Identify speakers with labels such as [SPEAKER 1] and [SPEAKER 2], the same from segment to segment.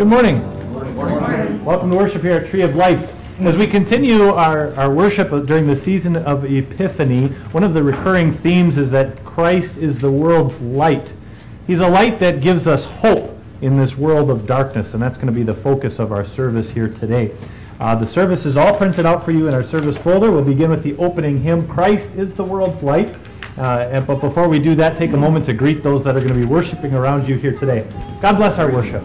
[SPEAKER 1] Good morning. Welcome to worship here at Tree of Life. As we continue our, our worship during the season of Epiphany, one of the recurring themes is that Christ is the world's light. He's a light that gives us hope in this world of darkness, and that's going to be the focus of our service here today. Uh, the service is all printed out for you in our service folder. We'll begin with the opening hymn, Christ is the World's Light. Uh, and, but before we do that, take a moment to greet those that are going to be worshiping around you here today. God bless our worship.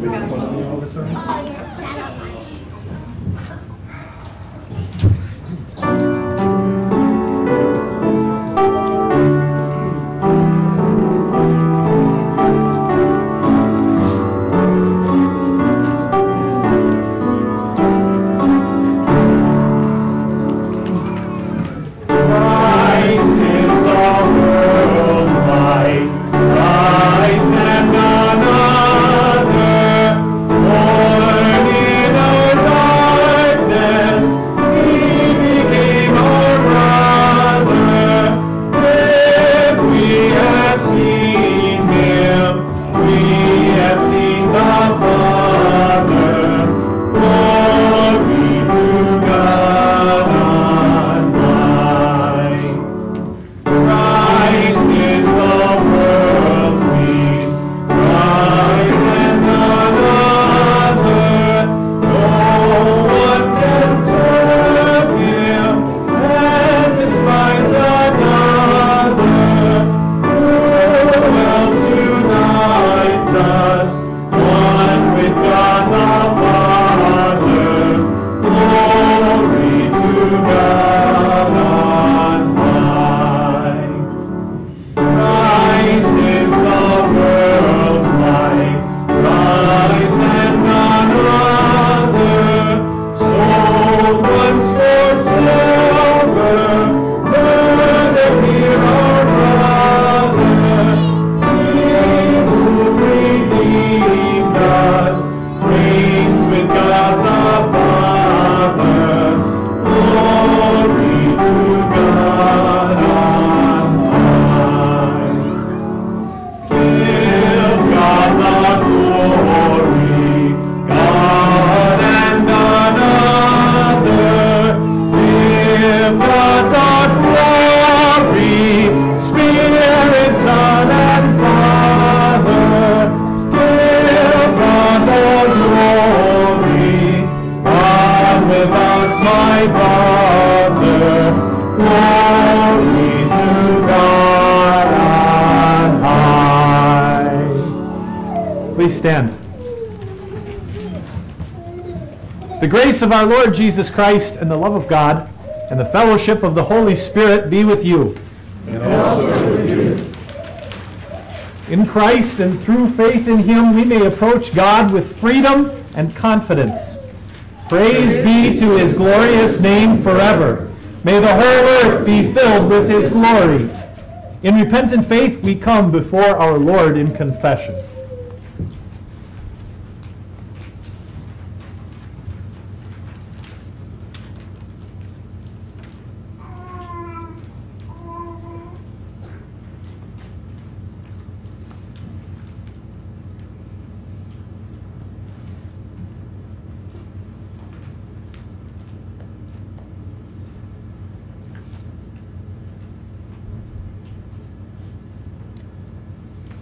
[SPEAKER 1] Oh, yeah. Of our Lord Jesus Christ and the love of God and the fellowship of the Holy Spirit be with you. In Christ and through faith in Him, we may approach God with freedom and confidence. Praise be to His glorious name forever. May the whole earth be filled with His glory. In repentant faith, we come before our Lord in confession.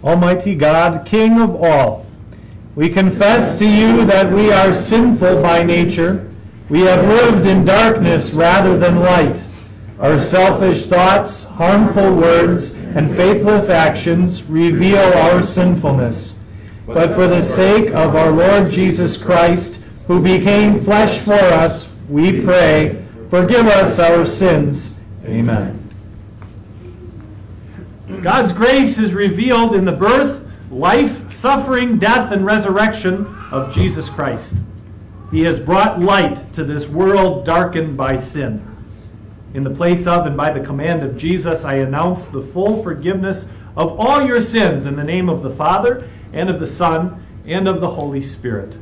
[SPEAKER 1] Almighty God, King of all, we confess to you that we are sinful by nature. We have lived in darkness rather than light. Our selfish thoughts, harmful words, and faithless actions reveal our sinfulness. But for the sake of our Lord Jesus Christ, who became flesh for us, we pray, forgive us our sins. Amen. God's grace is revealed in the birth, life, suffering, death, and resurrection of Jesus Christ. He has brought light to this world darkened by sin. In the place of and by the command of Jesus, I announce the full forgiveness of all your sins in the name of the Father, and of the Son, and of the Holy Spirit.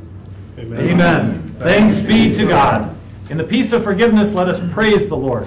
[SPEAKER 1] Amen. Amen. Thanks be to God. In the peace of forgiveness, let us praise the Lord.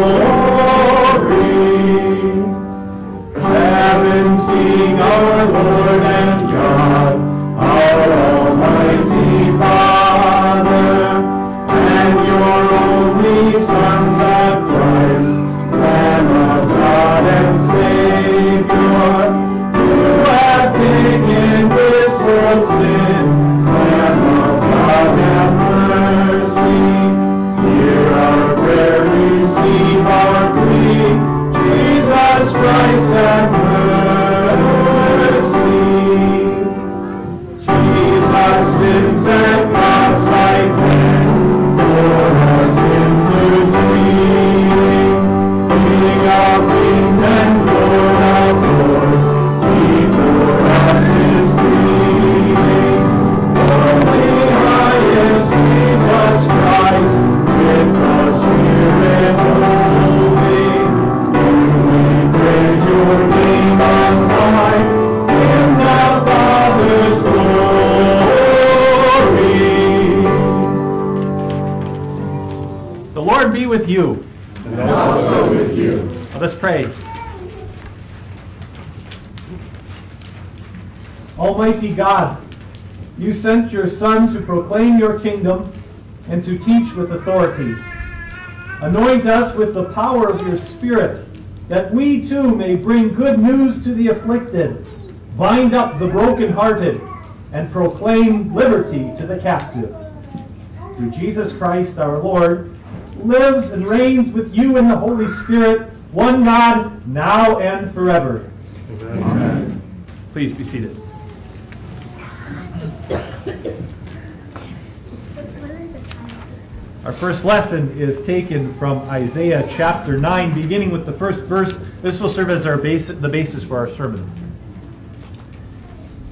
[SPEAKER 1] kingdom and to teach with authority. Anoint us with the power of your Spirit, that we too may bring good news to the afflicted, bind up the brokenhearted, and proclaim liberty to the captive. Through Jesus Christ our Lord, lives and reigns with you in the Holy Spirit, one God, now and forever. Amen. Amen. Please be seated. First lesson is taken from Isaiah chapter 9, beginning with the first verse. This will serve as our base, the basis for our sermon.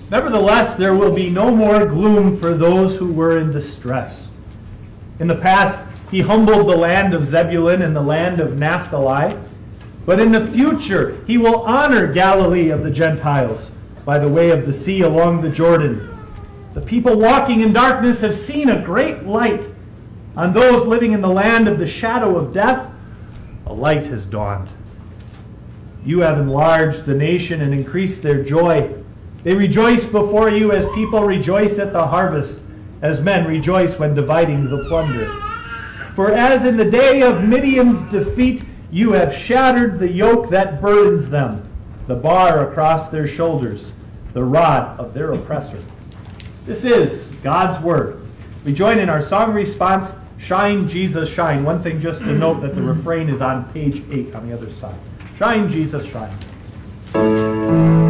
[SPEAKER 1] Nevertheless, there will be no more gloom for those who were in distress. In the past, he humbled the land of Zebulun and the land of Naphtali. But in the future, he will honor Galilee of the Gentiles by the way of the sea along the Jordan. The people walking in darkness have seen a great light. On those living in the land of the shadow of death, a light has dawned. You have enlarged the nation and increased their joy. They rejoice before you as people rejoice at the harvest, as men rejoice when dividing the plunder. For as in the day of Midian's defeat, you have shattered the yoke that burdens them, the bar across their shoulders, the rod of their oppressor. This is God's Word. We join in our song response Shine, Jesus, shine. One thing just to note that the refrain is on page 8 on the other side. Shine, Jesus, shine.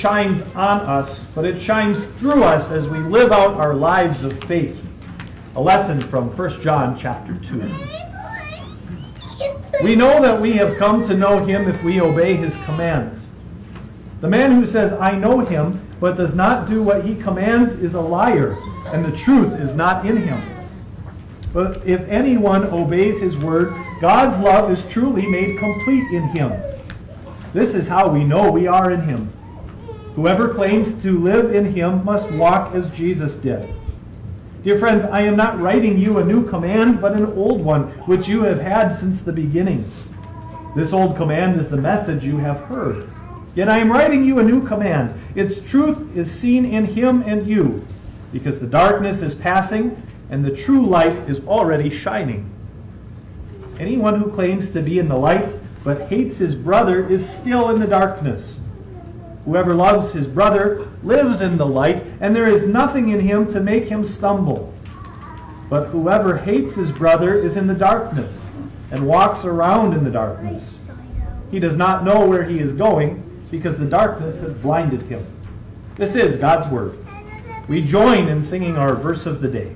[SPEAKER 1] Shines on us, but it shines through us as we live out our lives of faith. A lesson from 1 John chapter 2. We know that we have come to know him if we obey his commands. The man who says, I know him, but does not do what he commands is a liar, and the truth is not in him. But if anyone obeys his word, God's love is truly made complete in him. This is how we know we are in him. Whoever claims to live in him must walk as Jesus did. Dear friends, I am not writing you a new command, but an old one, which you have had since the beginning. This old command is the message you have heard. Yet I am writing you a new command. Its truth is seen in him and you, because the darkness is passing and the true light is already shining. Anyone who claims to be in the light but hates his brother is still in the darkness. Whoever loves his brother lives in the light, and there is nothing in him to make him stumble. But whoever hates his brother is in the darkness and walks around in the darkness. He does not know where he is going because the darkness has blinded him. This is God's word. We join in singing our verse of the day.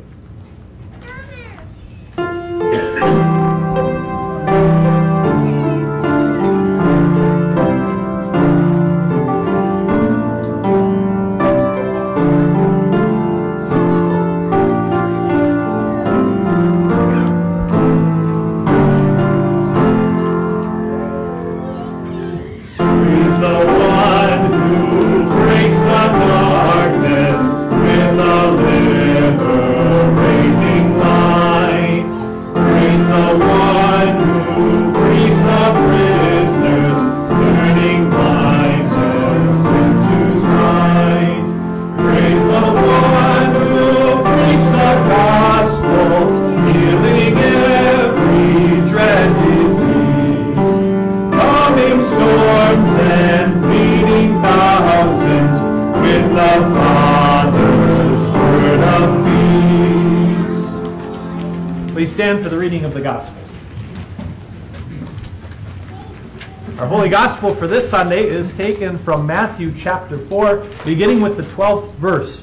[SPEAKER 1] This Sunday is taken from Matthew chapter 4, beginning with the 12th verse.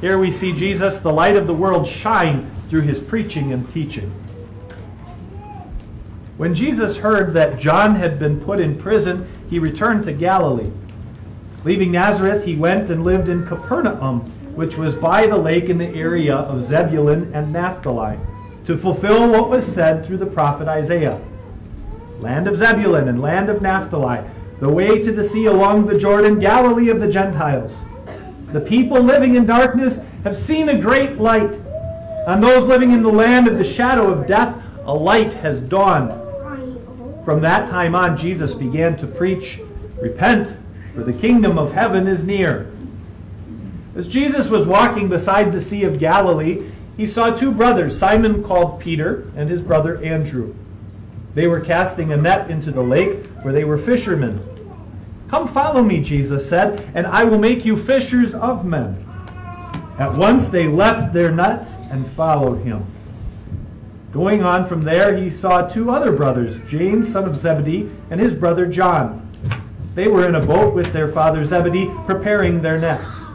[SPEAKER 1] Here we see Jesus, the light of the world, shine through his preaching and teaching. When Jesus heard that John had been put in prison, he returned to Galilee. Leaving Nazareth, he went and lived in Capernaum, which was by the lake in the area of Zebulun and Naphtali to fulfill what was said through the prophet Isaiah. Land of Zebulun and land of Naphtali, the way to the sea along the Jordan, Galilee of the Gentiles. The people living in darkness have seen a great light. On those living in the land of the shadow of death, a light has dawned. From that time on, Jesus began to preach, Repent, for the kingdom of heaven is near. As Jesus was walking beside the Sea of Galilee, he saw two brothers, Simon called Peter and his brother Andrew. They were casting a net into the lake where they were fishermen. Come follow me, Jesus said, and I will make you fishers of men. At once they left their nets and followed him. Going on from there, he saw two other brothers, James, son of Zebedee, and his brother John. They were in a boat with their father Zebedee, preparing their nets.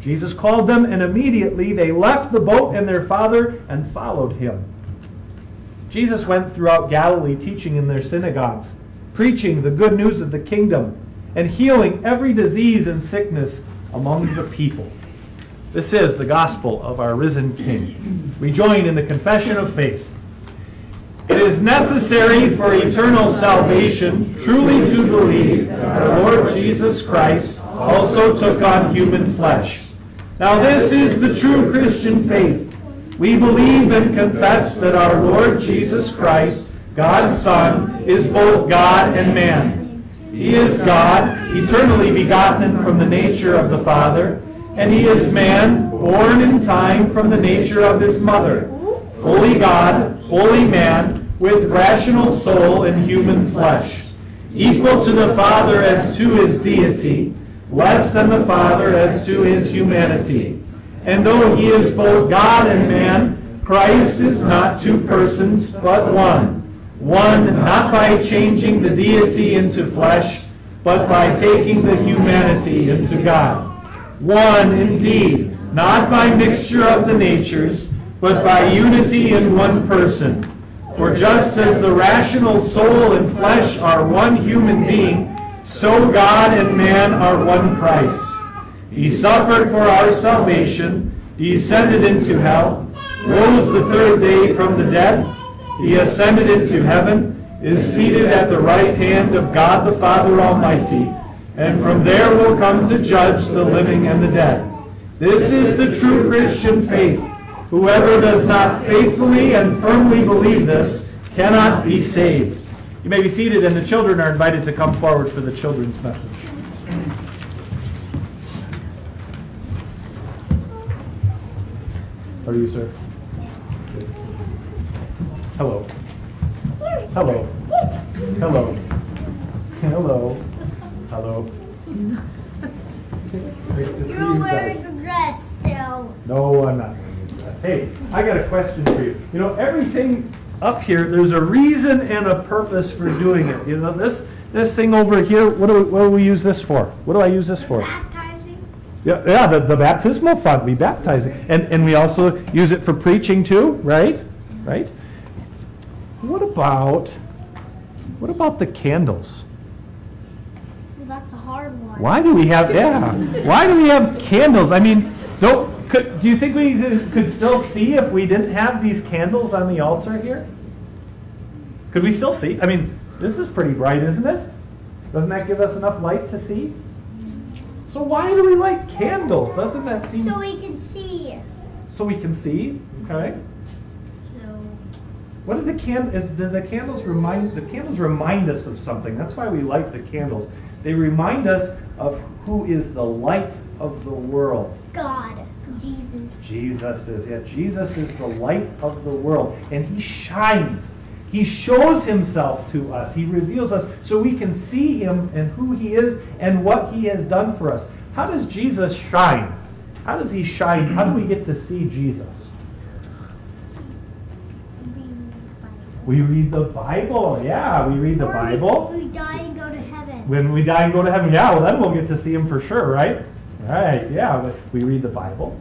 [SPEAKER 1] Jesus called them, and immediately they left the boat and their father and followed him. Jesus went throughout Galilee teaching in their synagogues, preaching the good news of the kingdom, and healing every disease and sickness among the people. This is the gospel of our risen King. We join in the confession of faith. It is necessary for eternal salvation truly to believe that our Lord Jesus Christ also took on human flesh now, this is the true Christian faith. We believe and confess that our Lord Jesus Christ, God's Son, is both God and man. He is God, eternally begotten from the nature of the Father, and he is man, born in time from the nature of his mother, fully God, fully man, with rational soul and human flesh, equal to the Father as to his deity, less than the Father as to his humanity. And though he is both God and man, Christ is not two persons, but one. One not by changing the deity into flesh, but by taking the humanity into God. One indeed, not by mixture of the natures, but by unity in one person. For just as the rational soul and flesh are one human being, so God and man are one Christ. He suffered for our salvation, descended into hell, rose the third day from the dead, he ascended into heaven, is seated at the right hand of God the Father Almighty, and from there will come to judge the living and the dead. This is the true Christian faith. Whoever does not faithfully and firmly believe this cannot be saved. You may be seated, and the children are invited to come forward for the children's message. Are you, sir? Hello. Hello. Hello. Hello. Hello. Nice to see
[SPEAKER 2] You're
[SPEAKER 1] you
[SPEAKER 2] wearing
[SPEAKER 1] guys.
[SPEAKER 2] a dress still.
[SPEAKER 1] No, I'm not wearing a dress. Hey, I got a question for you. You know, everything up here, there's a reason and a purpose for doing it. You know, this this thing over here, what do we, what do we use this for? What do I use this for? Yeah, yeah, the, the baptismal font, we baptize it. And, and we also use it for preaching too, right? Right? What about, what about the candles?
[SPEAKER 2] Well, that's a hard one.
[SPEAKER 1] Why do we have, yeah, why do we have candles? I mean, don't, could, do you think we could- could still see if we didn't have these candles on the altar here? Could we still see? I mean, this is pretty bright, isn't it? Doesn't that give us enough light to see? So why do we light candles? Doesn't that seem,
[SPEAKER 2] So we can see.
[SPEAKER 1] so we can see? Okay.
[SPEAKER 2] So
[SPEAKER 1] What do the can, is, do the candles remind, the candles remind us of something. That's why we light the candles. They remind us of who is the light of the world.
[SPEAKER 2] God, Jesus.
[SPEAKER 1] Jesus is, yeah, Jesus is the light of the world, and he shines. He shows himself to us. He reveals us so we can see him and who he is and what he has done for us. How does Jesus shine? How does he shine? How do we get to see Jesus? We read the Bible. Yeah, we read the
[SPEAKER 2] Or
[SPEAKER 1] Bible.
[SPEAKER 2] We, we die and go to heaven.
[SPEAKER 1] When we die and go to heaven, yeah, well, then we'll get to see him for sure, right? Right, yeah. but We read the Bible,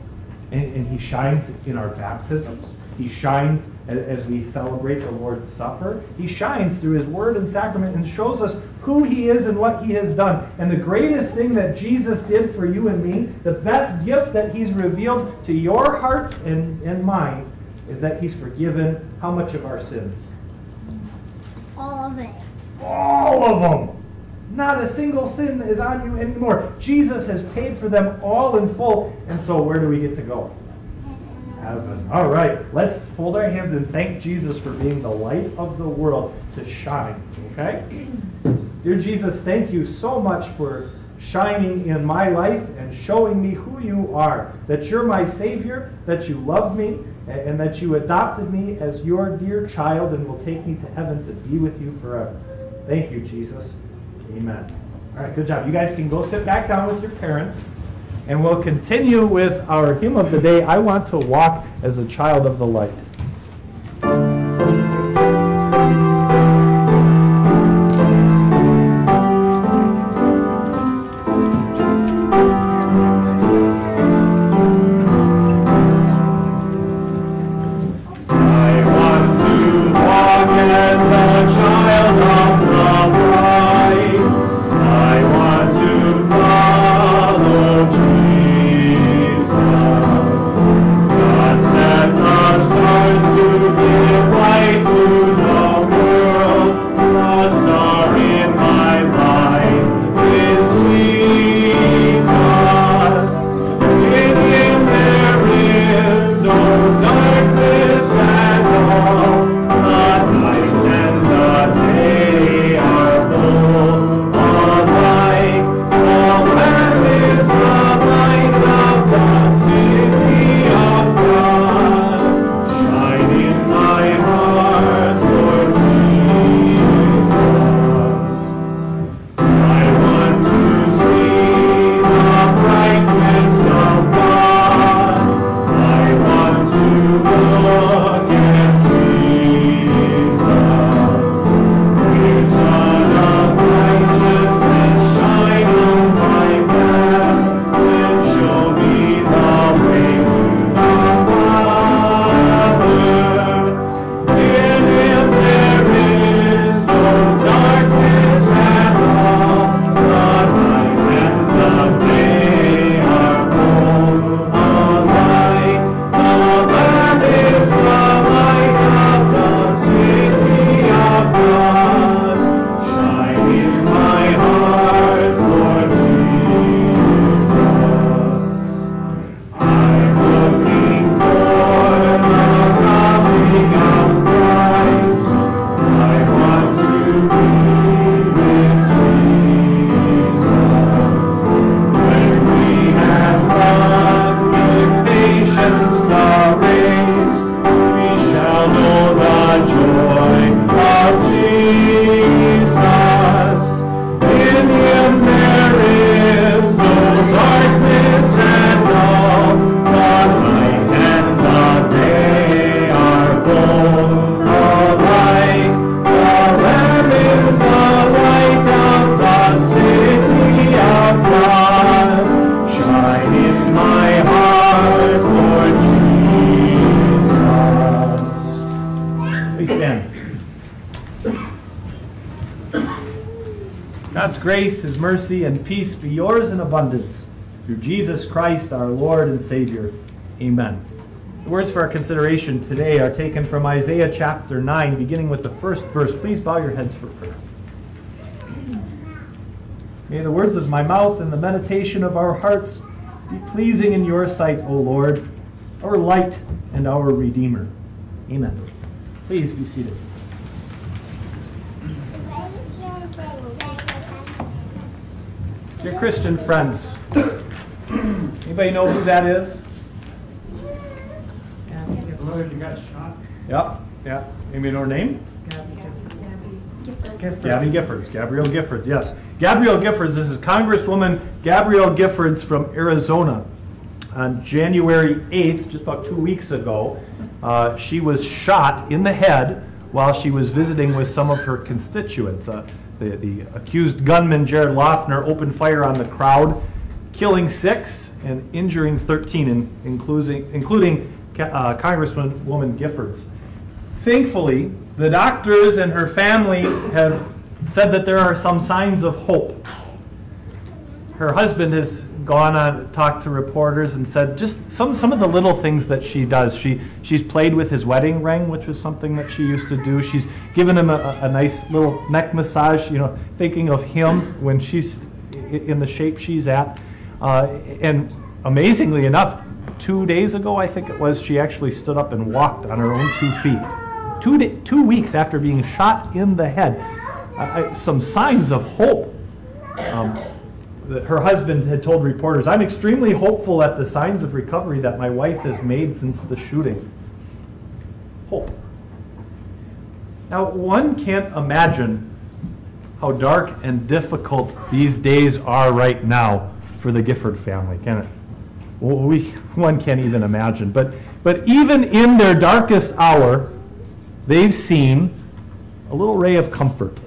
[SPEAKER 1] and, and he shines in our baptisms. He shines as we celebrate the Lord's Supper. He shines through his word and sacrament and shows us who he is and what he has done. And the greatest thing that Jesus did for you and me, the best gift that he's revealed to your hearts and, and mine, is that he's forgiven how much of our sins?
[SPEAKER 2] All of it.
[SPEAKER 1] all of them. Not a single sin is on you anymore. Jesus has paid for them all in full. And so, where do we get to go? Heaven. All right, let's fold our hands and thank Jesus for being the light of the world to shine. Okay? Dear Jesus, thank you so much for shining in my life and showing me who you are. That you're my Savior, that you love me, and that you adopted me as your dear child and will take me to heaven to be with you forever. Thank you, Jesus. Amen. All right, good job. You guys can go sit back down with your parents. And we'll continue with our hymn of the day, I Want to Walk as a Child of the Light. Mercy, and peace be yours in abundance through Jesus Christ, our Lord and Savior. Amen. The words for our consideration today are taken from Isaiah chapter 9, beginning with the first verse. Please bow your heads for prayer. May the words of my mouth and the meditation of our hearts be pleasing in your sight, O Lord, our light and our Redeemer. Amen. Please be seated. Dear Christian friends, anybody know who that is? Yeah, yeah. Anybody know her name? Gabby Giffords, Gabrielle Giffords, yes. Gabrielle Giffords, this is Congresswoman Gabrielle Giffords from Arizona. On January 8th, just about two weeks ago, uh, she was shot in the head while she was visiting with some of her constituents. Uh, the, the accused gunman, Jared Loughner, opened fire on the crowd, killing six and injuring 13, in, including, including uh, Congresswoman Giffords. Thankfully, the doctors and her family have said that there are some signs of hope. Her husband has gone on talked to reporters and said just some some of the little things that she does. She she's played with his wedding ring, which was something that she used to do. She's given him a, a nice little neck massage. You know, thinking of him when she's in the shape she's at. Uh, and amazingly enough, two days ago, I think it was, she actually stood up and walked on her own two feet. Two, two weeks after being shot in the head. Some signs of hope. Um, her husband had told reporters, I'm extremely hopeful at the signs of recovery that my wife has made since the shooting. Hope. Now, one can't imagine how dark and difficult these days are right now for the Gifford family, can it? Well, we, one can't even imagine. But, but even in their darkest hour, they've seen a little ray of comfort.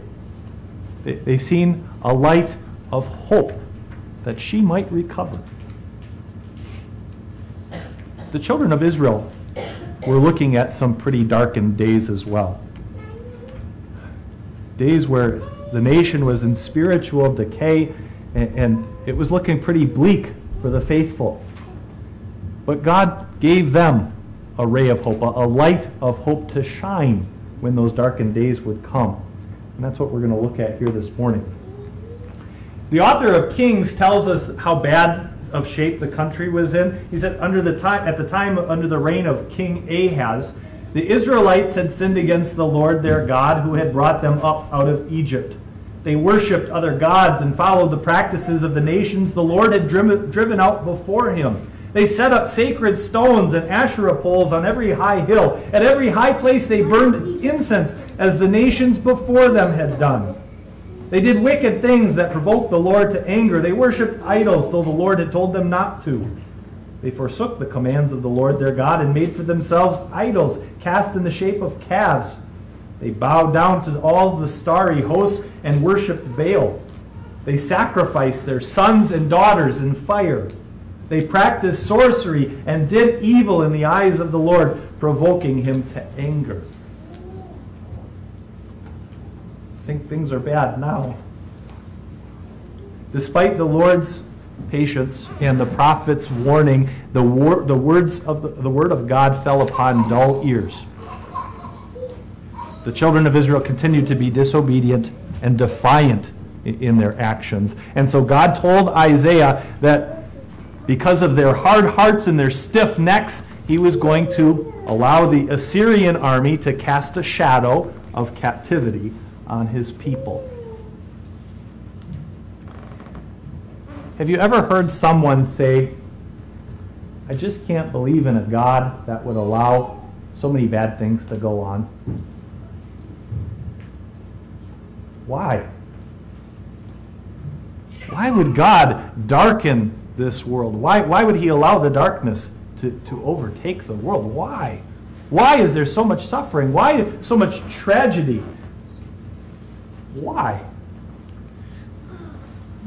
[SPEAKER 1] They, they've seen a light of hope that she might recover. The children of Israel were looking at some pretty darkened days as well. Days where the nation was in spiritual decay and, and it was looking pretty bleak for the faithful. But God gave them a ray of hope, a, light of hope to shine when those darkened days would come. And that's what we're going to look at here this morning. The author of Kings tells us how bad of shape the country was in. He said under the time at the time under the reign of King Ahaz, the Israelites had sinned against the Lord their God who had brought them up out of Egypt. They worshipped other gods and followed the practices of the nations the Lord had driven, driven out before him. They set up sacred stones and Asherah poles on every high hill. At every high place they burned incense as the nations before them had done. They did wicked things that provoked the Lord to anger. They worshipped idols, though the Lord had told them not to. They forsook the commands of the Lord their God and made for themselves idols cast in the shape of calves. They bowed down to all the starry hosts and worshipped Baal. They sacrificed their sons and daughters in fire. They practiced sorcery and did evil in the eyes of the Lord, provoking him to anger. I think things are bad now. Despite the Lord's patience and the prophet's warning, the, wor- the words of the, the word of God fell upon dull ears. The children of Israel continued to be disobedient and defiant in their actions. And so God told Isaiah that because of their hard hearts and their stiff necks, he was going to allow the Assyrian army to cast a shadow of captivity on his people. Have you ever heard someone say, I just can't believe in a God that would allow so many bad things to go on? Why? Why would God darken this world? Why, why would He allow the darkness to, to overtake the world? Why? Why is there so much suffering? Why so much tragedy? Why?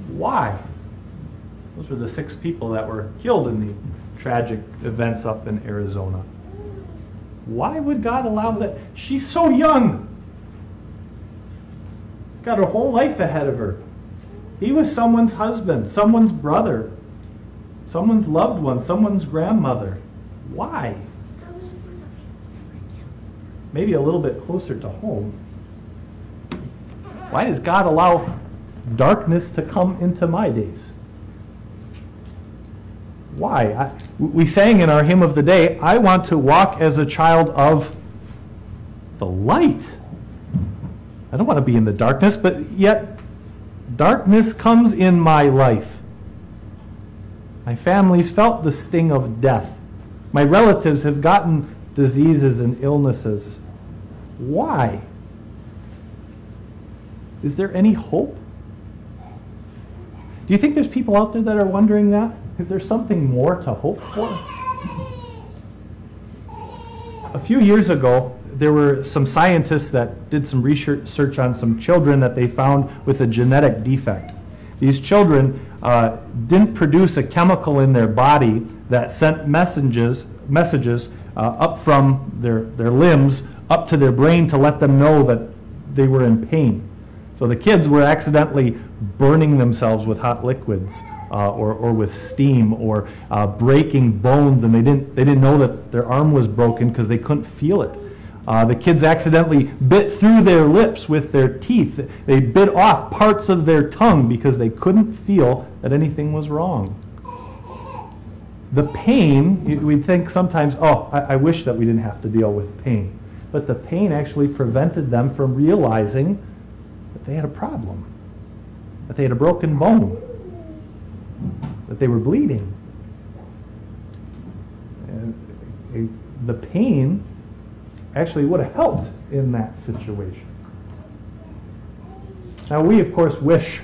[SPEAKER 1] Why? Those were the six people that were killed in the tragic events up in Arizona. Why would God allow that? She's so young. Got her whole life ahead of her. He was someone's husband, someone's brother, someone's loved one, someone's grandmother. Why? Maybe a little bit closer to home. Why does God allow darkness to come into my days? Why? I, we sang in our hymn of the day, I want to walk as a child of the light. I don't want to be in the darkness, but yet darkness comes in my life. My family's felt the sting of death. My relatives have gotten diseases and illnesses. Why? Is there any hope? Do you think there's people out there that are wondering that? Is there something more to hope for? A few years ago, there were some scientists that did some research on some children that they found with a genetic defect. These children uh, didn't produce a chemical in their body that sent messages, messages uh, up from their, their limbs up to their brain to let them know that they were in pain. So the kids were accidentally burning themselves with hot liquids uh, or, or with steam or uh, breaking bones, and they didn't, they didn't know that their arm was broken because they couldn't feel it. Uh, the kids accidentally bit through their lips with their teeth. They bit off parts of their tongue because they couldn't feel that anything was wrong. The pain, we think sometimes, oh, I, I wish that we didn't have to deal with pain. But the pain actually prevented them from realizing they had a problem, that they had a broken bone, that they were bleeding. And the pain actually would have helped in that situation. Now, we, of course, wish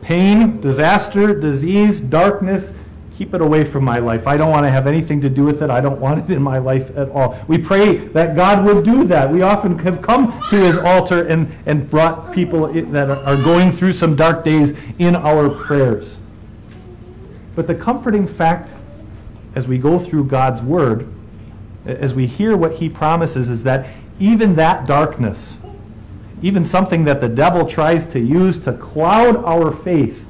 [SPEAKER 1] pain, disaster, disease, darkness, keep it away from my life. I don't want to have anything to do with it. I don't want it in my life at all. We pray that God would do that. We often have come to his altar and, and brought people that are going through some dark days in our prayers. But the comforting fact as we go through God's word, as we hear what he promises, is that even that darkness, even something that the devil tries to use to cloud our faith,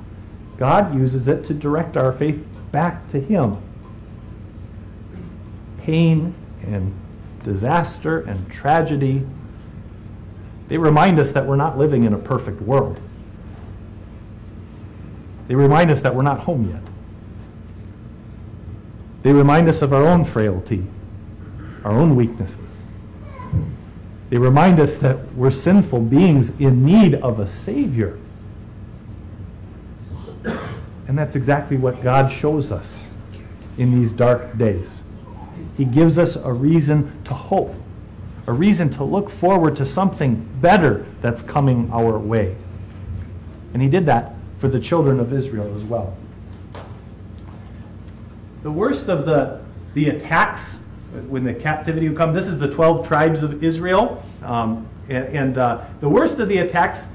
[SPEAKER 1] God uses it to direct our faith back to him. Pain and disaster and tragedy, they remind us that we're not living in a perfect world. They remind us that we're not home yet. They remind us of our own frailty, our own weaknesses. They remind us that we're sinful beings in need of a Savior. And that's exactly what God shows us in these dark days. He gives us a reason to hope, a reason to look forward to something better that's coming our way. And He did that for the children of Israel as well. The worst of the, the attacks when the captivity would come, this is the 12 tribes of Israel. Um, and, and uh, the worst of the attacks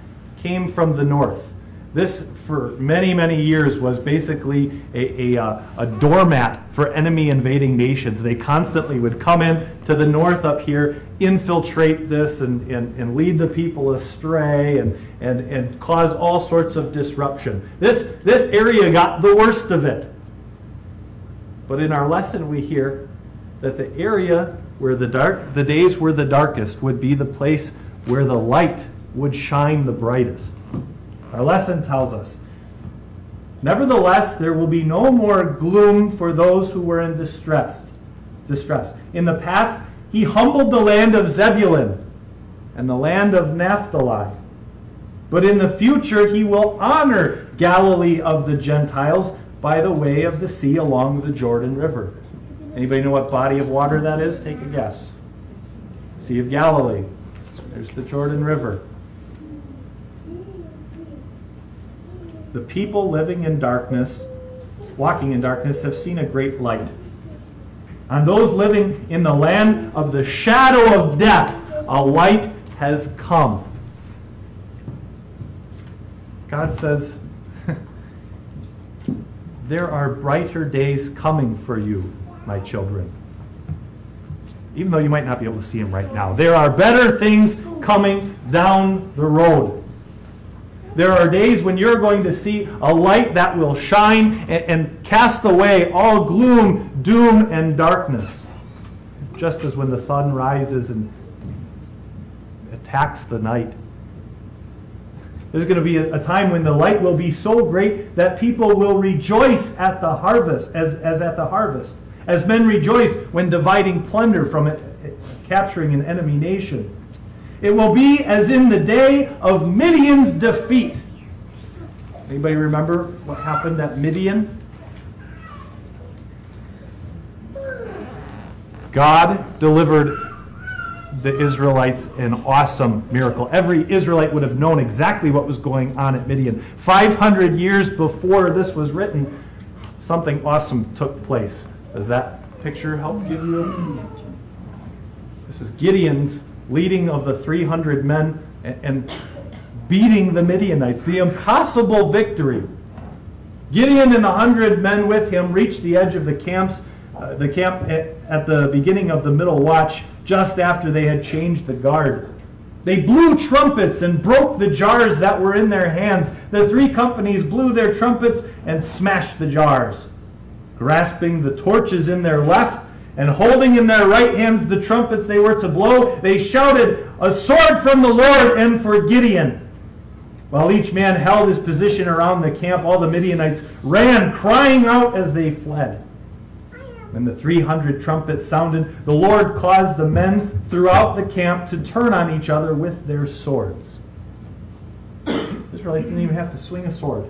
[SPEAKER 1] came from the north. This, for many, many years, was basically a, a, uh, a, doormat for enemy invading nations. They constantly would come in to the north up here, infiltrate this, and, and, and lead the people astray, and, and, and cause all sorts of disruption. This, this area got the worst of it. But in our lesson, we hear that the area where the dark, the days were the darkest, would be the place where the light would shine the brightest. Our lesson tells us, Nevertheless, there will be no more gloom for those who were in distress. Distress. In the past, he humbled the land of Zebulun and the land of Naphtali. But in the future, he will honor Galilee of the Gentiles by the way of the sea along the Jordan River. Anybody know what body of water that is? Take a guess. Sea of Galilee. There's the Jordan River. The people living in darkness, walking in darkness, have seen a great light. On those living in the land of the shadow of death, a light has come. God says, There are brighter days coming for you, my children. Even though you might not be able to see them right now, there are better things coming down the road. There are days when you're going to see a light that will shine and, and cast away all gloom, doom, and darkness. Just as when the sun rises and attacks the night. There's going to be a, time when the light will be so great that people will rejoice at the harvest, as, as at the harvest, as men rejoice when dividing plunder from it, capturing an enemy nation. It will be as in the day of Midian's defeat. Anybody remember what happened at Midian? God delivered the Israelites an awesome miracle. Every Israelite would have known exactly what was going on at Midian. 500 years before this was written, something awesome took place. Does that picture help give you? This is Gideon's leading of the 300 men and beating the Midianites. The impossible victory. Gideon and the 100 men with him reached the edge of the camps, uh, the camp at, at the beginning of the middle watch just after they had changed the guard. They blew trumpets and broke the jars that were in their hands. The three companies blew their trumpets and smashed the jars. Grasping the torches in their left and holding in their right hands the trumpets they were to blow, they shouted, A sword from the Lord and for Gideon. While each man held his position around the camp, all the Midianites ran, crying out as they fled. When the 300 trumpets sounded, the Lord caused the men throughout the camp to turn on each other with their swords. Israelites didn't even have to swing a sword.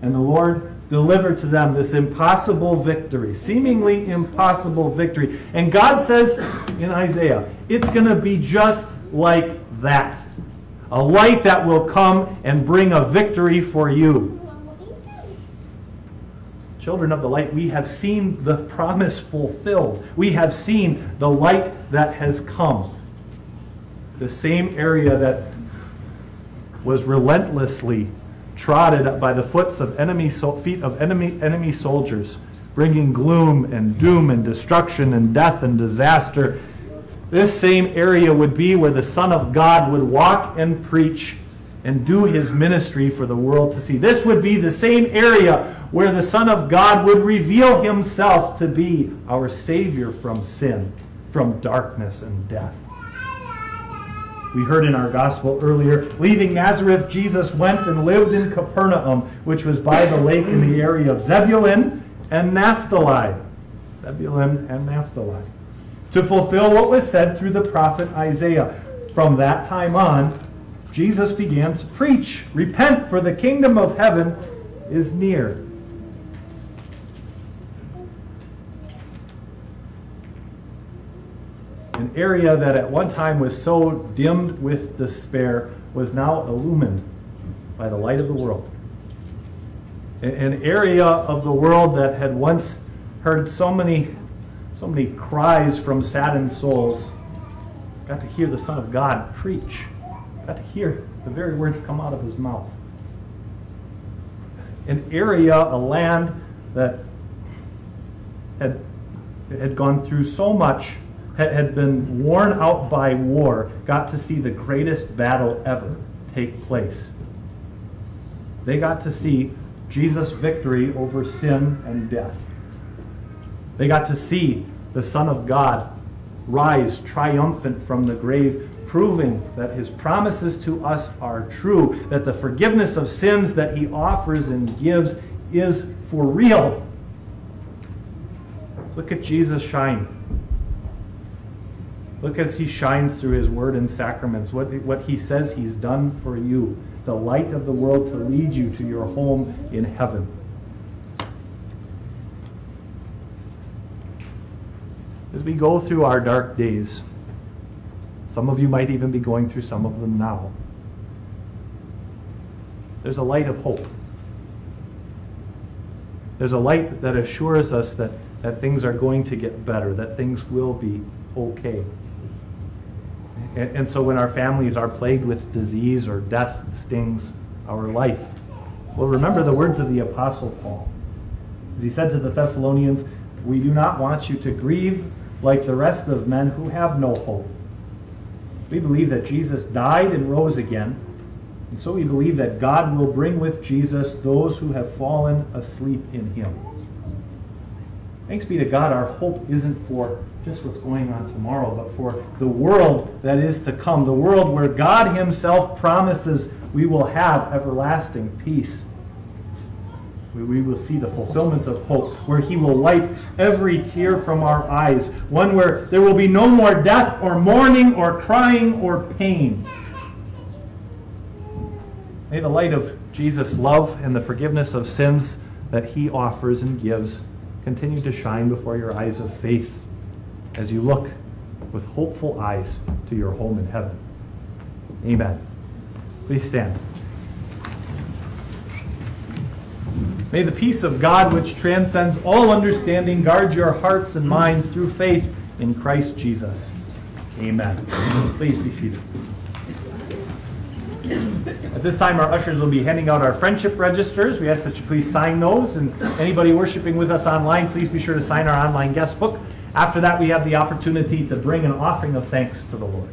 [SPEAKER 1] And the Lord delivered to them this impossible victory, seemingly impossible victory. And God says in Isaiah, it's going to be just like that. A light that will come and bring a victory for you children of the light, we have seen the promise fulfilled. We have seen the light that has come. The same area that was relentlessly trodden by the foots of enemy feet of enemy enemy soldiers, bringing gloom and doom and destruction and death and disaster. This same area would be where the Son of God would walk and preach and do his ministry for the world to see. This would be the same area where the Son of God would reveal himself to be our Savior from sin, from darkness and death. We heard in our gospel earlier, leaving Nazareth, Jesus went and lived in Capernaum, which was by the lake in the area of Zebulun and Naphtali. Zebulun and Naphtali. To fulfill what was said through the prophet Isaiah. From that time on, Jesus began to preach, Repent, for the kingdom of heaven is near. An area that at one time was so dimmed with despair was now illumined by the light of the world. An area of the world that had once heard so many, so many cries from saddened souls got to hear the Son of God preach got to hear the very words come out of his mouth. An area, a land that had, had gone through so much, had, had been worn out by war, got to see the greatest battle ever take place. They got to see Jesus' victory over sin and death. They got to see the Son of God rise triumphant from the grave proving that his promises to us are true, that the forgiveness of sins that he offers and gives is for real. Look at Jesus shine. Look as he shines through his word and sacraments, what, what he says he's done for you, the light of the world to lead you to your home in heaven. As we go through our dark days, some of you might even be going through some of them now. There's a light of hope. There's a light that assures us that, that things are going to get better, that things will be okay. And, and so when our families are plagued with disease or death stings our life, well, remember the words of the Apostle Paul. As he said to the Thessalonians, We do not want you to grieve like the rest of men who have no hope. We believe that Jesus died and rose again, And so we believe that God will bring with Jesus those who have fallen asleep in him. Thanks be to God, our hope isn't for just what's going on tomorrow, but for the world that is to come, the world where God Himself promises we will have everlasting peace. We will see the fulfillment of hope, where He will wipe every tear from our eyes, one where there will be no more death or mourning or crying or pain. May the light of Jesus' love and the forgiveness of sins that He offers and gives continue to shine before your eyes of faith as you look with hopeful eyes to your home in heaven. Amen. Please stand. May the peace of God, which transcends all understanding, guard your hearts and minds through faith in Christ Jesus. Amen. Please be seated. At this time, our ushers will be handing out our friendship registers. We ask that you please sign those. And anybody worshiping with us online, please be sure to sign our online guest book. After that, we have the opportunity to bring an offering of thanks to the Lord.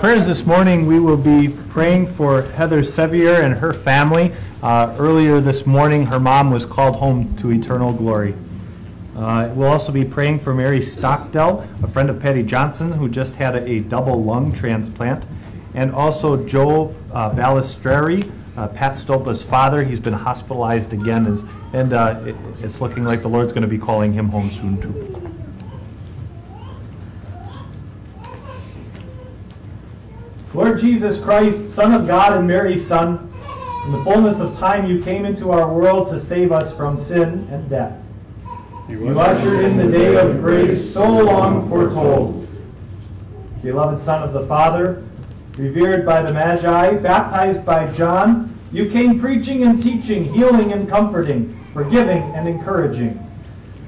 [SPEAKER 1] Prayers this morning, we will be praying for Heather Sevier and her family. Uh, earlier this morning, her mom was called home to eternal glory. Uh, we'll also be praying for Mary Stockdell, a friend of Patty Johnson, who just had a, a double lung transplant, and also Joe uh, Balistreri, uh, Pat Stolpa's father. He's been hospitalized again, and uh, it, it's looking like the Lord's going to be calling him home soon, too. Lord Jesus Christ, Son of God and Mary's Son, in the fullness of time you came into our world to save us from sin and death. You ushered in the day of grace so long foretold. Beloved Son of the Father, revered by the Magi, baptized by John, you came preaching and teaching, healing and comforting, forgiving and encouraging.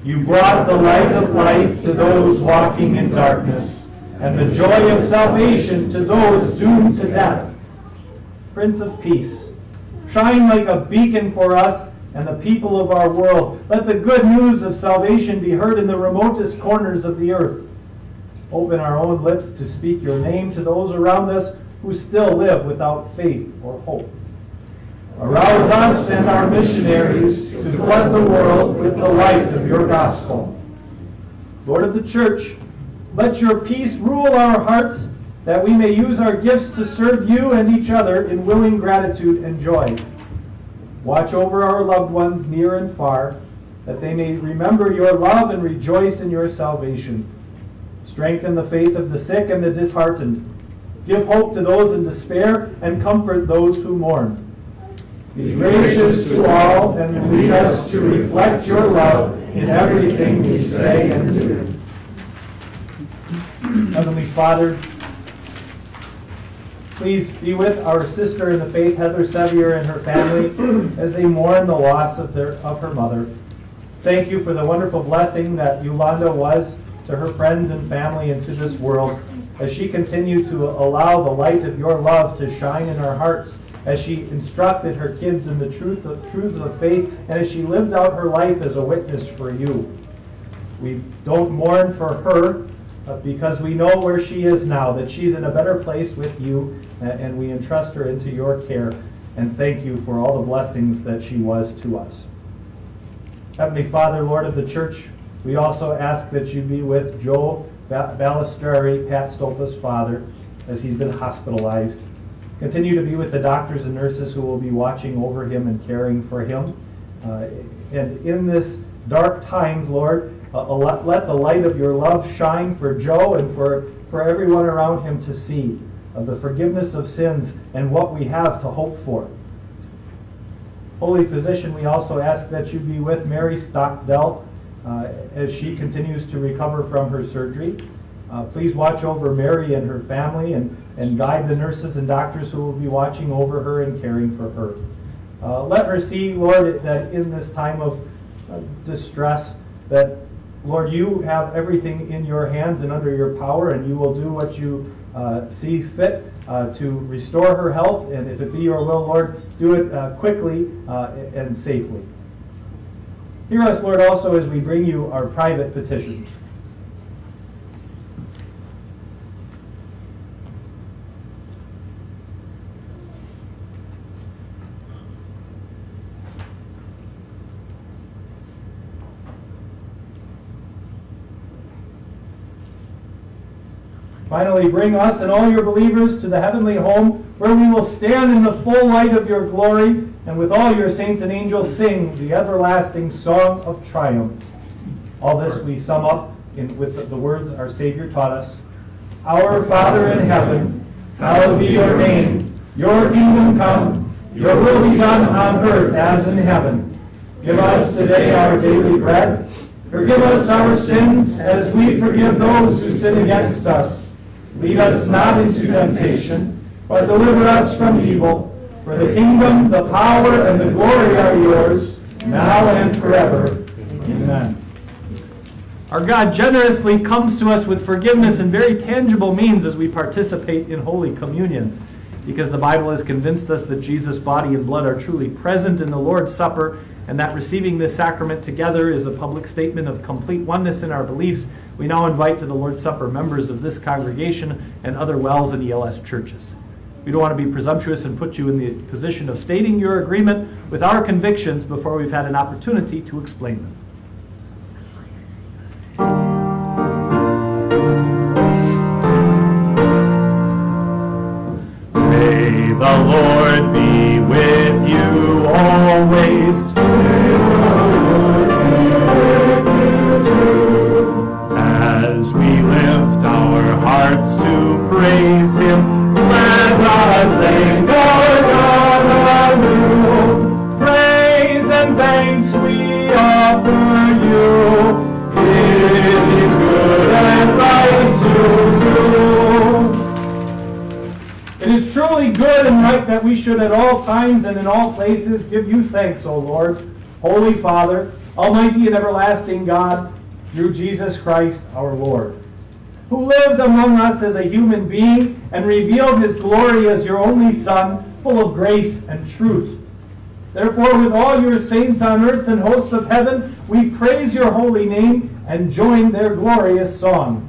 [SPEAKER 1] You brought the light of life to those walking in darkness and the joy of salvation to those doomed to death. Prince of Peace, shine like a beacon for us and the people of our world. Let the good news of salvation be heard in the remotest corners of the earth. Open our own lips to speak your name to those around us who still live without faith or hope. Arouse us and our missionaries to flood the world with the light of your gospel. Lord of the church, let your peace rule our hearts that we may use our gifts to serve you and each other in willing gratitude and joy. Watch over our loved ones near and far, that they may remember your love and rejoice in your salvation. Strengthen the faith of the sick and the disheartened. Give hope to those in despair and comfort those who mourn. Be gracious to all and lead us to reflect your love in everything we say and do. Heavenly Father, please be with our sister in the faith, Heather Sevier, and her family as they mourn the loss of, their, of her mother. Thank you for the wonderful blessing that Yolanda was to her friends and family and to this world as she continued to allow the light of your love to shine in our hearts as she instructed her kids in the truth of, truths of faith and as she lived out her life as a witness for you. We don't mourn for her uh, because we know where she is now, that she's in a better place with you, and, and we entrust her into your care. And thank you for all the blessings that she was to us. Heavenly Father, Lord of the church, we also ask that you be with Joe Balistreri, Pat Stolpa's father, as he's been hospitalized. Continue to be with the doctors and nurses who will be watching over him and caring for him. Uh, and in this dark times, Lord, uh, let the light of your love shine for Joe and for, for everyone around him to see of the forgiveness of sins and what we have to hope for. Holy Physician, we also ask that you be with Mary Stockdell uh, as she continues to recover from her surgery. Uh, please watch over Mary and her family and, and guide the nurses and doctors who will be watching over her and caring for her. Uh, let her see, Lord, that in this time of uh, distress, that Lord, you have everything in your hands and under your power, and you will do what you uh, see fit uh, to restore her health. And if it be your will, Lord, do it uh, quickly uh, and safely. Hear us, Lord, also as we bring you our private petitions. Finally, bring us and all your believers to the heavenly home where we will stand in the full light of your glory and with all your saints and angels sing the everlasting song of triumph. All this we sum up in, with the words our Savior taught us. Our Father in heaven, hallowed be your name. Your kingdom come, your will be done on earth as in heaven. Give us today our daily bread. Forgive us our sins as we forgive those who sin against us Lead us not into temptation, but deliver us from evil. For the kingdom, the power, and the glory are yours, now and forever. Amen. Our God generously comes to us with forgiveness in very tangible means as we participate in Holy Communion. Because the Bible has convinced us that Jesus' body and blood are truly present in the Lord's Supper, and that receiving this sacrament together is a public statement of complete oneness in our beliefs, we now invite to the Lord's Supper members of this congregation and other WELS and ELS churches. We don't want to be presumptuous and put you in the position of stating your agreement with our convictions before we've had an opportunity to explain them. Should at all times and in all places give you thanks, O Lord, Holy Father, Almighty and everlasting God, through Jesus Christ our Lord, who lived among us as a human being and revealed his glory as your only Son, full of grace and truth. Therefore, with all your saints on earth and hosts of heaven, we praise your holy name and join their glorious song.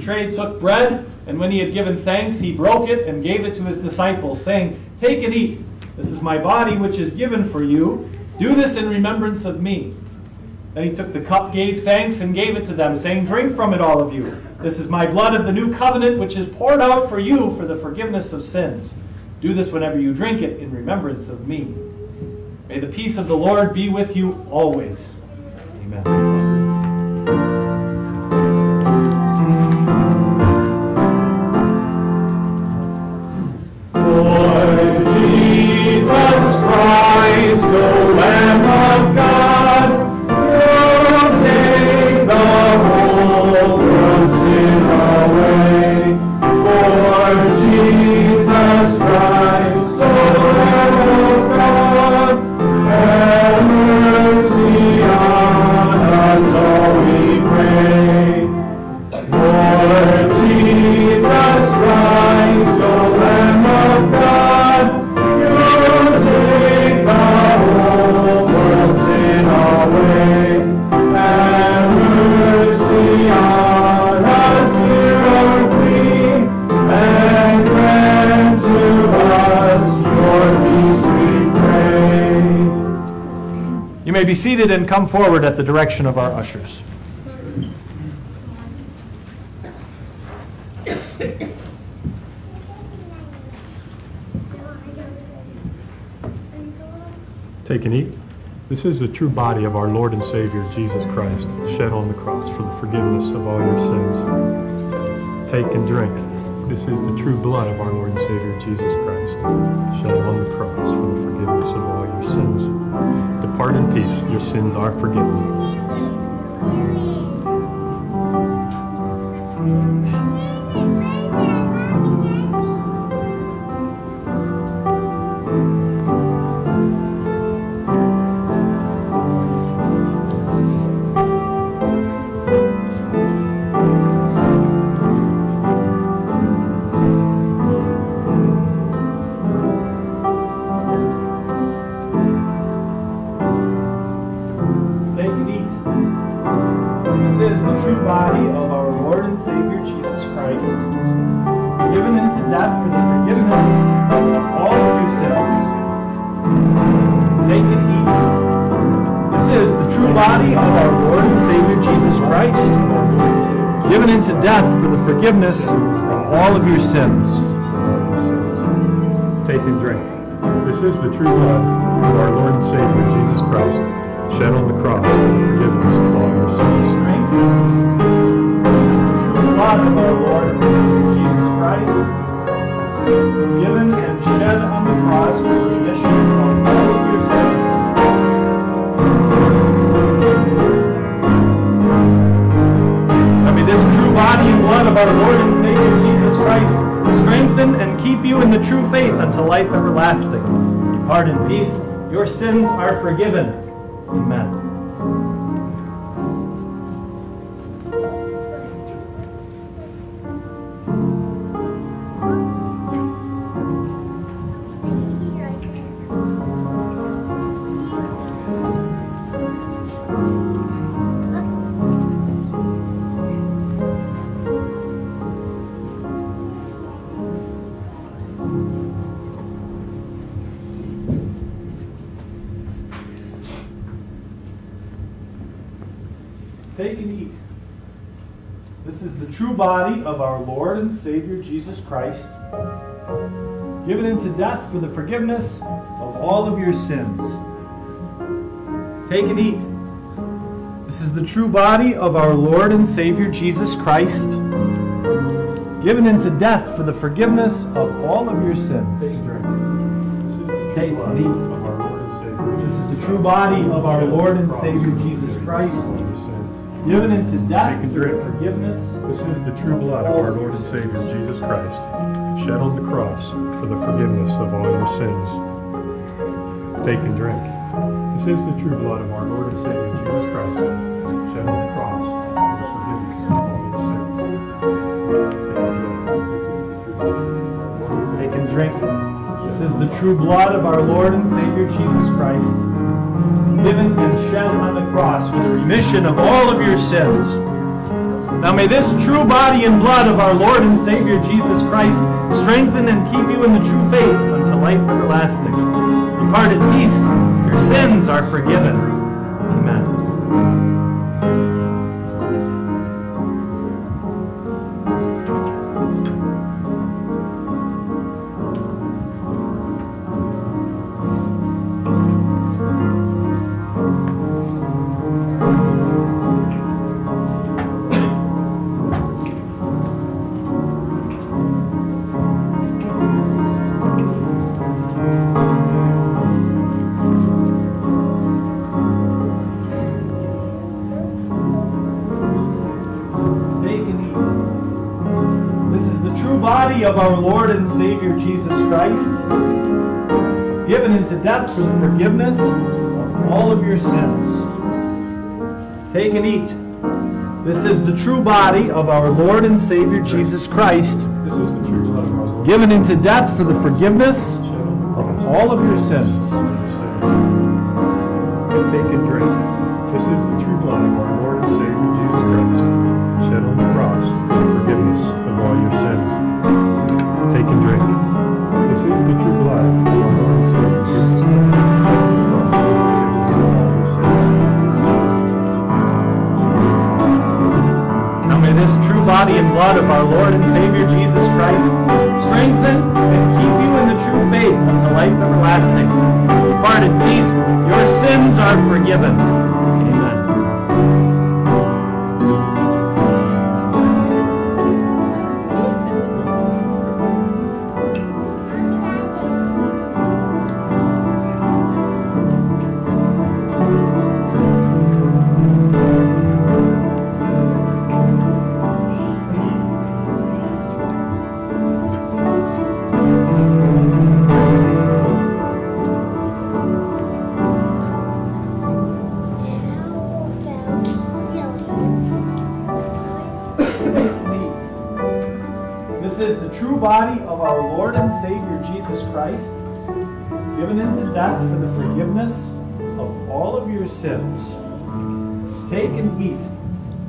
[SPEAKER 1] Betrayed, took bread, and when he had given thanks, he broke it and gave it to his disciples, saying, Take and eat. This is my body, which is given for you. Do this in remembrance of me. Then he took the cup, gave thanks, and gave it to them, saying, Drink from it, all of you. This is my blood of the new covenant, which is poured out for you for the forgiveness of sins. Do this whenever you drink it in remembrance of me. May the peace of the Lord be with you always. Amen. May be seated and come forward at the direction of our ushers.
[SPEAKER 3] Take and eat. This is the true body of our Lord and Savior Jesus Christ, shed on the cross for the forgiveness of all your sins. Take and drink. This is the true blood of our Lord and Savior Jesus Christ, shed on the cross for the forgiveness of all your sins. Depart in peace, your sins are forgiven.
[SPEAKER 1] Christ, given into death for the forgiveness of all of your sins. Take and
[SPEAKER 3] drink. This is the true blood of our Lord and Savior Jesus Christ, shed on the cross for the forgiveness of all your sins.
[SPEAKER 1] strength, the true blood of our Lord and Savior Jesus Christ, given and shed on the cross for the remission of all of of our Lord and Savior Jesus Christ strengthen and keep you in the true faith unto life everlasting. Depart in peace. Your sins are forgiven. And Savior Jesus Christ, given into death for the forgiveness of all of your sins. Take and eat. This is the true body of our Lord and Savior Jesus Christ, given into death for the forgiveness of all of your sins.
[SPEAKER 3] Take and drink. This is the true
[SPEAKER 1] eat.
[SPEAKER 3] of our Lord and Savior
[SPEAKER 1] This is the true body of our Lord and Savior Jesus Christ,
[SPEAKER 3] all your sins.
[SPEAKER 1] given into death for the forgiveness
[SPEAKER 3] This is the true blood of our Lord and Savior Jesus Christ, shed on the cross for the forgiveness of all your sins. Take and drink. This is the true blood of our Lord and Savior Jesus Christ, shed on the cross for the forgiveness of all your sins.
[SPEAKER 1] Take and drink. This is the true blood of our Lord and Savior Jesus Christ, given and shed on the cross for the remission of all of your sins. Now may this true body and blood of our Lord and Savior Jesus Christ strengthen and keep you in the true faith unto life everlasting. Depart in peace, your sins are forgiven. Of our Lord and Savior Jesus Christ, given into death for the forgiveness of all of your sins. Take and eat. This is the true body of our Lord and Savior Jesus Christ, given into death for the forgiveness of all of your sins.
[SPEAKER 3] Blood of our Lord and Savior Jesus Christ
[SPEAKER 1] strengthen and keep you in the true faith unto life everlasting. Depart in peace, your sins are forgiven.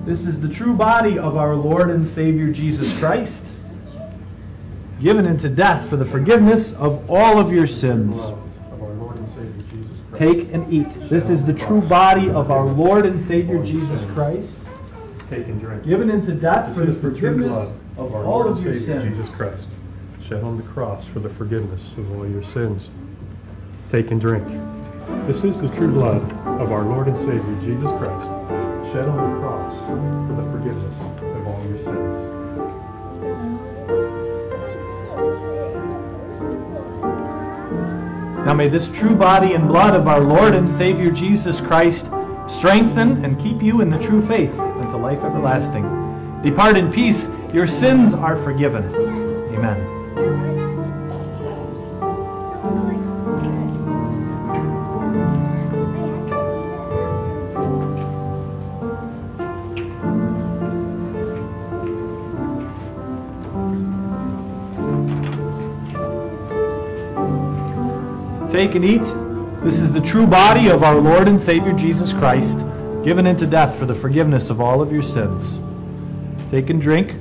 [SPEAKER 1] This is the true body of our Lord and Savior Jesus Christ, given into death for the forgiveness of all of your sins. Of our Lord and Savior Jesus Christ. Take and eat. This is the true body of our Lord and Savior Jesus Christ,
[SPEAKER 3] Take and drink.
[SPEAKER 1] given into death for the
[SPEAKER 3] This is the true
[SPEAKER 1] forgiveness of
[SPEAKER 3] our
[SPEAKER 1] all
[SPEAKER 3] Lord
[SPEAKER 1] of your
[SPEAKER 3] Savior
[SPEAKER 1] sins.
[SPEAKER 3] Jesus Christ, shed on the cross for the forgiveness of all your sins. Take and drink. This is the true blood of our Lord and Savior Jesus Christ, shed on the cross for the forgiveness of all your sins.
[SPEAKER 1] Now may this true body and blood of our Lord and Savior Jesus Christ strengthen and keep you in the true faith unto life everlasting. Depart in peace, your sins are forgiven. Amen. Take and eat. This is the true body of our Lord and Savior Jesus Christ, given into death for the forgiveness of all of your sins. Take and drink.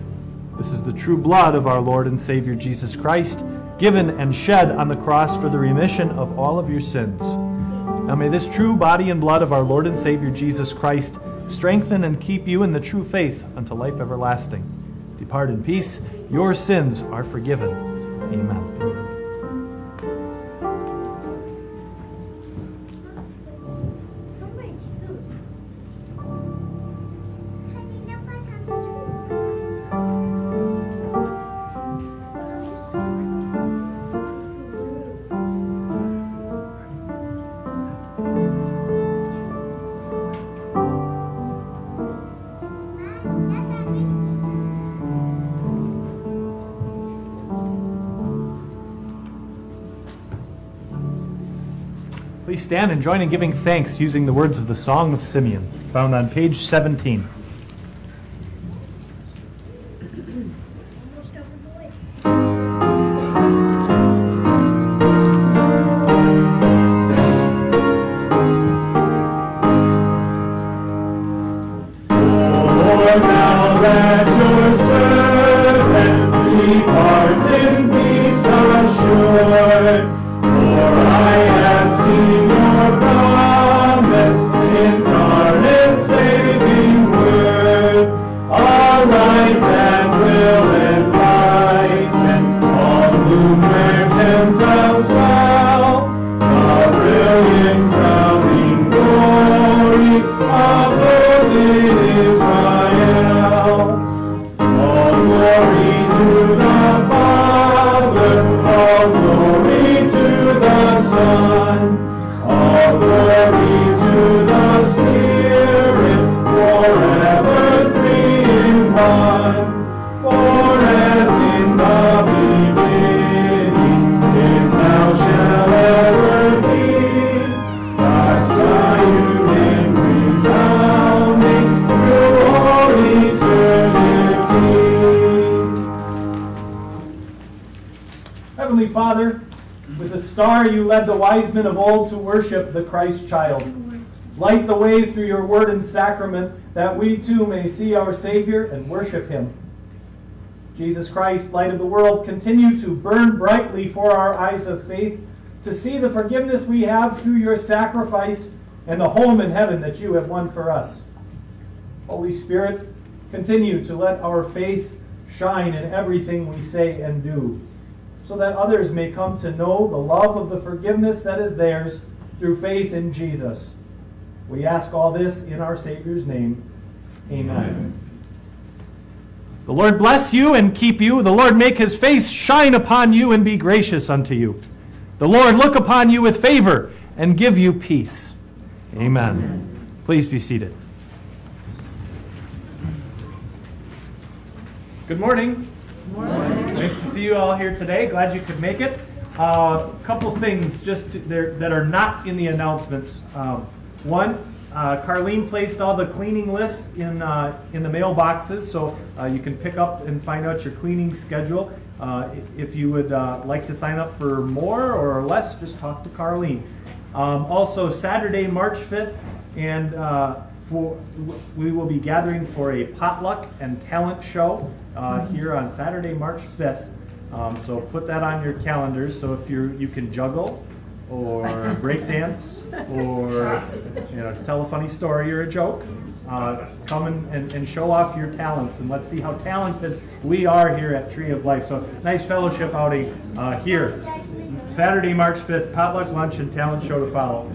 [SPEAKER 1] This is the true blood of our Lord and Savior Jesus Christ, given and shed on the cross for the remission of all of your sins. Now may this true body and blood of our Lord and Savior Jesus Christ strengthen and keep you in the true faith unto life everlasting. Depart in peace. Your sins are forgiven. Amen. Stand and join in giving thanks using the words of the Song of Simeon, found on page 17. Wise men of old to worship the Christ child. Light the way through your word and sacrament that we too may see our Savior and worship him. Jesus Christ, light of the world, continue to burn brightly for our eyes of faith to see the forgiveness we have through your sacrifice and the home in heaven that you have won for us. Holy Spirit, continue to let our faith shine in everything we say and do, so that others may come to know the love of the forgiveness that is theirs through faith in Jesus. We ask all this in our Savior's name. Amen. The Lord bless you and keep you. The Lord make his face shine upon you and be gracious unto you. The Lord look upon you with favor and give you peace. Amen. Please be seated. Good morning. Nice to see you all here today. Glad you could make it. A uh, couple things just to, there, that are not in the announcements. Um, one, uh, Carlene placed all the cleaning lists in uh, in the mailboxes, so uh, you can pick up and find out your cleaning schedule. Uh, if you would uh, like to sign up for more or less, just talk to Carlene. Um, also, Saturday, March 5th, and for, we will be gathering for a potluck and talent show uh, here on Saturday, March 5th. Um, so put that on your calendars. So if you you can juggle, or breakdance, or you know tell a funny story or a joke, uh, come and, and, and show off your talents, and let's see how talented we are here at Tree of Life. So nice fellowship outing uh, here. Saturday, March 5th, potluck lunch and talent show to follow.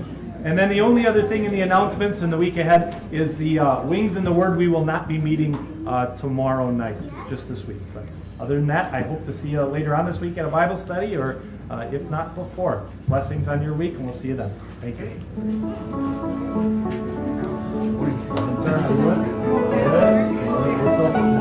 [SPEAKER 1] And then the only other thing in the announcements in the week ahead is the uh, Wings and the Word. We will not be meeting uh, tomorrow night, just this week. But other than that, I hope to see you later on this week at a Bible study, or uh, if not before. Blessings on your week, and we'll see you then. Thank you. That's